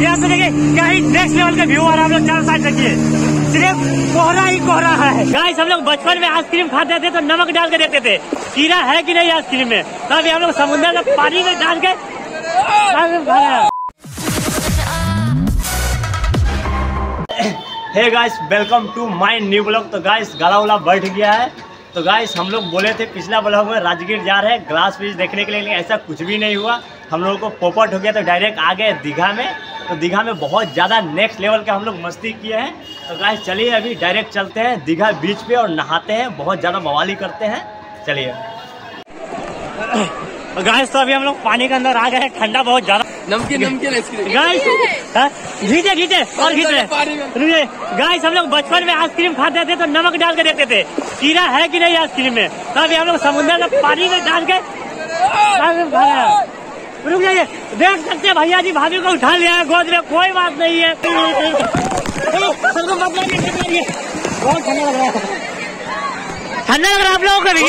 यहाँ से देखिए, क्या ही नेक्स्ट लेवल का व्यू आ रहा है हम लोग चारों साइड देखिए। सिर्फ़ कोहरा ही कोहरा है। गाइस हम लोग बचपन में आइसक्रीम खाते थे तो नमक डाल के देते थे। कीड़ा है कि नहीं आइसक्रीम में? तभी हम लोग समुद्र के पानी में डाल के hey guys welcome to my new blog तो गाइस गला उला बैठ गया है। तो गाइस हम लोग बोले थे पिछला ब्लॉग में राजगीर जा रहे हैं। ग्लास ब्रिज देखने के लिए ऐसा कुछ भी नहीं हुआ। हम लोगों को पोपट हो गया तो डायरेक्ट आ गए दीघा में। तो दीघा में बहुत ज़्यादा नेक्स्ट लेवल का हम लोग मस्ती किए हैं। तो गाइस चलिए अभी डायरेक्ट चलते हैं दीघा बीच पे और नहाते हैं। बहुत ज़्यादा बवाली करते हैं। चलिए। गाइस तो अभी हम लोग पानी के अंदर आ गए हैं। ठंडा बहुत ज़्यादा। नमकीन नमकीन आइसक्रीम गाइस हाँ? और पानी गाइस हम लोग बचपन में आइसक्रीम खाते थे तो नमक डाल के देखते थे। कीड़ा है कि नहीं आइसक्रीम में? तो अभी हम लोग समुद्र में पानी में डाल के रुक जाइए। देख सकते हैं भैया जी भाभी को उठा लिया है गोद में कोई बात नहीं है। बहुत ठंडा लग रहा है। ठंडा लग रहा है आप लोगों को भी?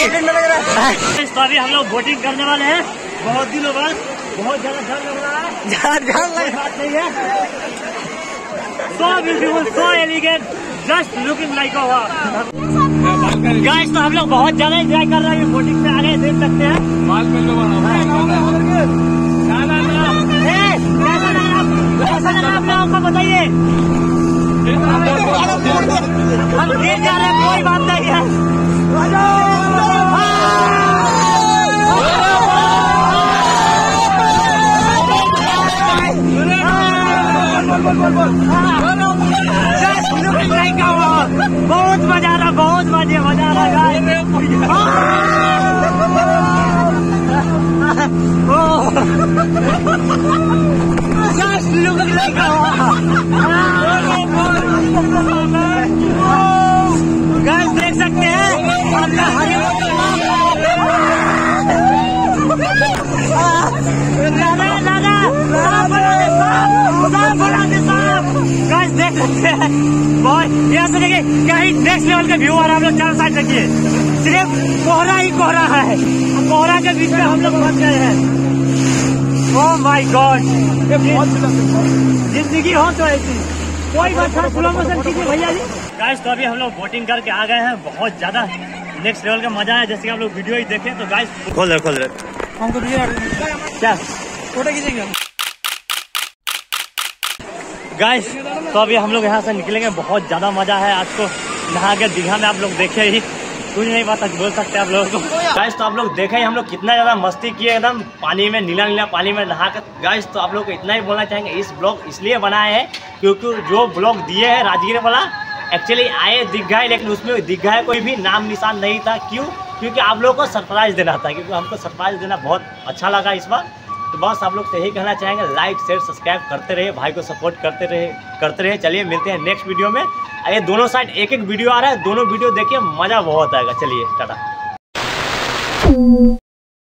तो अभी हम लोग बोटिंग करने वाले हैं। बहुत दिनों बाद बहुत ज़्यादा डर लग रहा है। कोई बात नहीं है। So beautiful so elegant just looking like a guys तो हम लोग बहुत ज़्यादा एंजॉय कर रहे हैं। बोटिंग पे आ गए देख सकते हैं। कैसा लगा आप लोगों को बताइए। हम गिर जा रहे हैं, कोई बात नहीं है। बहुत मज़ा आ रहा, बहुत मज़े, मज़ा आ रहा Just बहुत यहाँ से देखिए क्या ही नेक्स्ट लेवल का व्यू आ रहा है हम लोग चारों साइड देखिए। सिर्फ़ कोहरा ही कोहरा है। कोहरा के बीच में हम लोग फंस गए हैं। ओह माय गॉड ज़िंदगी हो तो ऐसी। कोई बात थोड़ा स्लो मोशन भैया जी। गाइस तो अभी हम लोग बोटिंग करके आ गए हैं। बहुत ज़्यादा नेक्स्ट लेवल का मज़ा है जैसे कि हम लोग वीडियो ही देखे। तो गाइस खोल रहे खोल रहे। हमको क्या? फ़ोटो खींचेंगे गाइस तो अभी हम लोग यहाँ से निकलेंगे। बहुत ज़्यादा मज़ा है आज को। नहा के दीघा में आप लोग देखे ही। कुछ नहीं बात बोल सकते आप लोगों। को गाइस तो आप लोग देखे ही, हम लोग कितना ज़्यादा मस्ती किए एकदम। पानी में, नीला नीला पानी में नहा कर। गाइस तो आप लोग को इतना ही बोलना चाहेंगे, इस ब्लॉग इसलिए बनाए हैं क्योंकि जो ब्लॉग दिए हैं राजगीर वाला एक्चुअली आए है, लेकिन उसमें है कोई भी नाम निशान नहीं था। क्यों? क्योंकि आप लोगों को सरप्राइज़ देना था, क्योंकि हमको सरप्राइज़ देना बहुत अच्छा लगा इस बार। तो बस आप लोग से यही कहना चाहेंगे लाइक शेयर सब्सक्राइब करते रहे भाई को सपोर्ट करते रहे करते रहे चलिए, मिलते हैं नेक्स्ट वीडियो में। ये दोनों साइड एक एक वीडियो आ रहा है, दोनों वीडियो देखिए, मज़ा बहुत आएगा। चलिए, टाटा।